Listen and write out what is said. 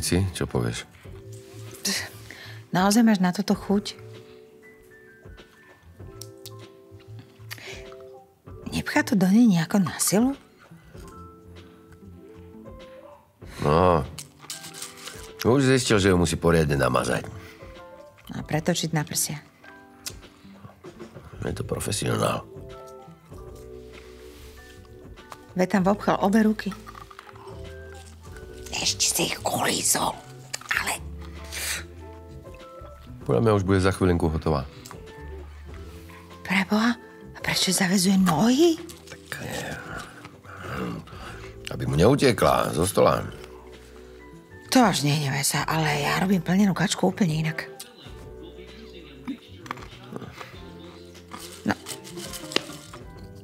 Mici, čo povieš? Naozaj máš na toto chuť? Nepchá to do nej nejako na silu? No, už zistil, že ju musí poriadne namazať. A pretočiť na prsia. Je to profesionál. Veď tam obchal obe ruky. Ešte si ich kolízol. Ale Podľa mňa už bude za chvíľinku hotová. preboha, a prečo zavezuje nohy? Aby mu neutekla zo stola. To až nehneve sa, ale ja robím plnenú kačku úplne inak.